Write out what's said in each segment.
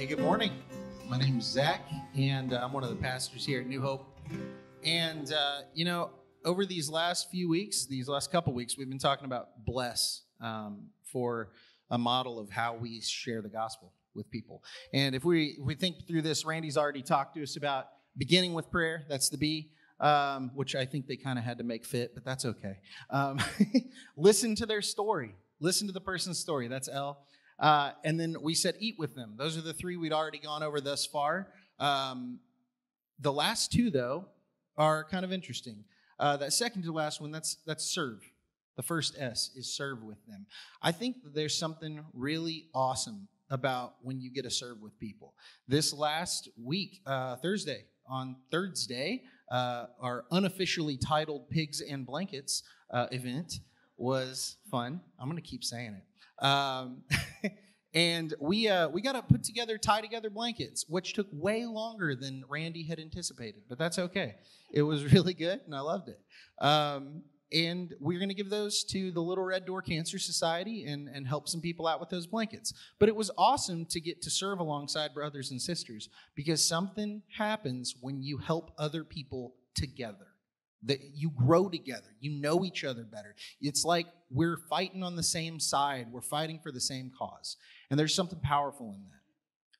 Hey, good morning. My name is Zach, and uh, I'm one of the pastors here at New Hope. And, uh, you know, over these last few weeks, these last couple weeks, we've been talking about bless um, for a model of how we share the gospel with people. And if we, if we think through this, Randy's already talked to us about beginning with prayer. That's the B. Um, which I think they kind of had to make fit, but that's okay. Um, listen to their story. Listen to the person's story. That's L. Uh, and then we said eat with them. Those are the three we'd already gone over thus far. Um, the last two, though, are kind of interesting. Uh, that second to last one, that's that's serve. The first S is serve with them. I think there's something really awesome about when you get to serve with people. This last week, uh, Thursday, on Thursday, uh, our unofficially titled Pigs and Blankets uh, event was fun. I'm going to keep saying it. Um, and we uh, we got to put together, tie together blankets, which took way longer than Randy had anticipated, but that's okay. It was really good, and I loved it. Um, and we're going to give those to the Little Red Door Cancer Society and, and help some people out with those blankets. But it was awesome to get to serve alongside brothers and sisters because something happens when you help other people together. That you grow together, you know each other better. It's like we're fighting on the same side, we're fighting for the same cause. And there's something powerful in that.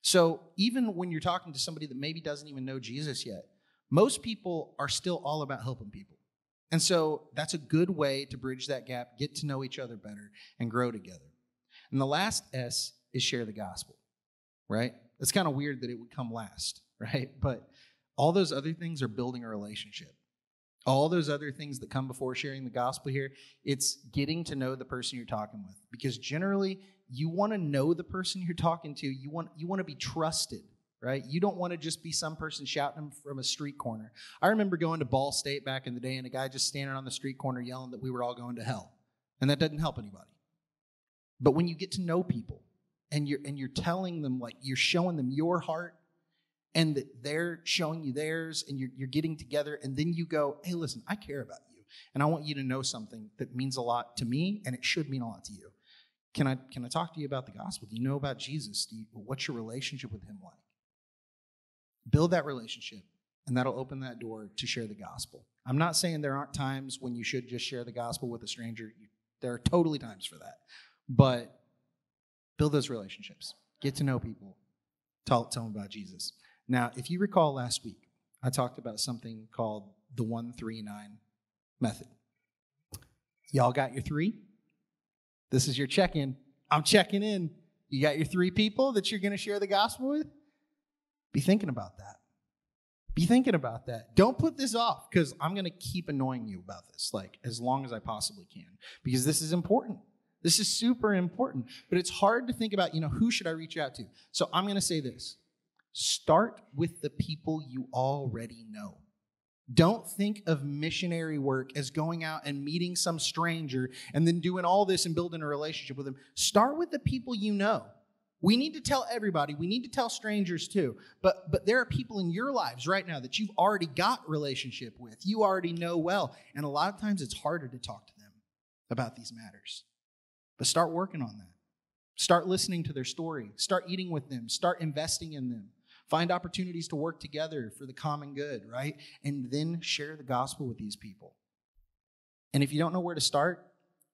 So even when you're talking to somebody that maybe doesn't even know Jesus yet, most people are still all about helping people. And so that's a good way to bridge that gap, get to know each other better, and grow together. And the last S is share the gospel, right? It's kind of weird that it would come last, right? But all those other things are building a relationship. All those other things that come before sharing the gospel here, it's getting to know the person you're talking with. Because generally, you want to know the person you're talking to, you want, you want to be trusted right? You don't want to just be some person shouting from a street corner. I remember going to Ball State back in the day and a guy just standing on the street corner yelling that we were all going to hell. And that doesn't help anybody. But when you get to know people and you're and you're telling them like you're showing them your heart and that they're showing you theirs and you're, you're getting together and then you go, hey, listen, I care about you. And I want you to know something that means a lot to me and it should mean a lot to you. Can I can I talk to you about the gospel? Do you know about Jesus? You, what's your relationship with him like? Build that relationship, and that'll open that door to share the gospel. I'm not saying there aren't times when you should just share the gospel with a stranger. There are totally times for that. But build those relationships, get to know people, tell, tell them about Jesus. Now, if you recall last week, I talked about something called the 139 method. Y'all got your three? This is your check in. I'm checking in. You got your three people that you're going to share the gospel with? Be thinking about that. Be thinking about that. Don't put this off because I'm going to keep annoying you about this, like as long as I possibly can, because this is important. This is super important, but it's hard to think about, you know, who should I reach out to? So I'm going to say this start with the people you already know. Don't think of missionary work as going out and meeting some stranger and then doing all this and building a relationship with them. Start with the people you know. We need to tell everybody. We need to tell strangers too. But but there are people in your lives right now that you've already got relationship with. You already know well. And a lot of times it's harder to talk to them about these matters. But start working on that. Start listening to their story. Start eating with them. Start investing in them. Find opportunities to work together for the common good, right? And then share the gospel with these people. And if you don't know where to start,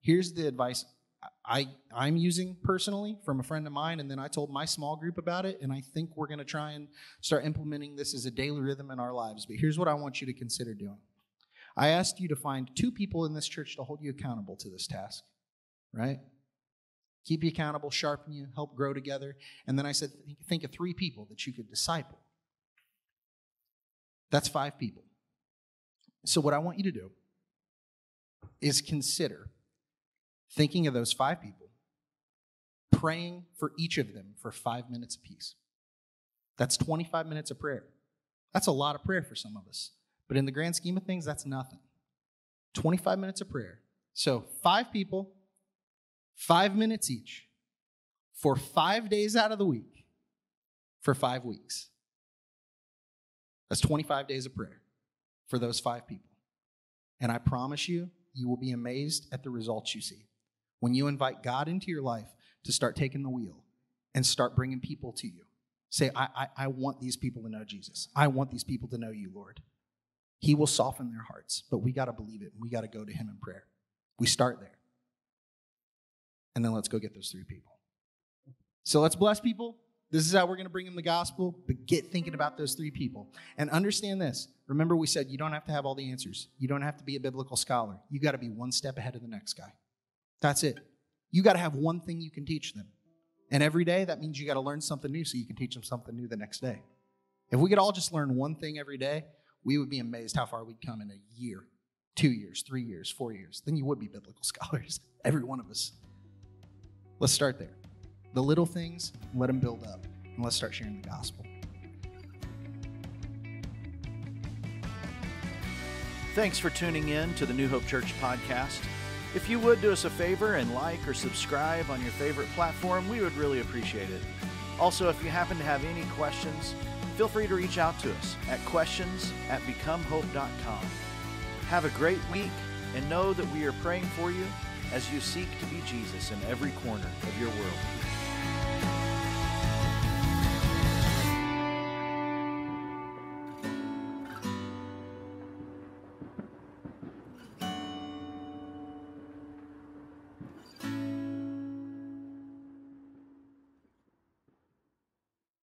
here's the advice I, I'm using personally from a friend of mine, and then I told my small group about it, and I think we're going to try and start implementing this as a daily rhythm in our lives. But here's what I want you to consider doing I asked you to find two people in this church to hold you accountable to this task, right? Keep you accountable, sharpen you, help grow together. And then I said, think of three people that you could disciple. That's five people. So, what I want you to do is consider thinking of those five people, praying for each of them for five minutes apiece. That's 25 minutes of prayer. That's a lot of prayer for some of us. But in the grand scheme of things, that's nothing. 25 minutes of prayer. So, five people, five minutes each, for five days out of the week, for five weeks. That's 25 days of prayer for those five people. And I promise you, you will be amazed at the results you see when you invite God into your life to start taking the wheel and start bringing people to you. Say, I, I, I want these people to know Jesus. I want these people to know you, Lord. He will soften their hearts, but we got to believe it. And we got to go to Him in prayer. We start there. And then let's go get those three people. So let's bless people. This is how we're going to bring them the gospel, but get thinking about those three people. And understand this. Remember, we said you don't have to have all the answers, you don't have to be a biblical scholar. You got to be one step ahead of the next guy. That's it. You got to have one thing you can teach them. And every day, that means you got to learn something new so you can teach them something new the next day. If we could all just learn one thing every day, we would be amazed how far we'd come in a year, two years, three years, four years. Then you would be biblical scholars, every one of us. Let's start there. The little things, let them build up, and let's start sharing the gospel. Thanks for tuning in to the New Hope Church podcast. If you would do us a favor and like or subscribe on your favorite platform, we would really appreciate it. Also, if you happen to have any questions, feel free to reach out to us at questions at becomehope.com. Have a great week and know that we are praying for you as you seek to be Jesus in every corner of your world.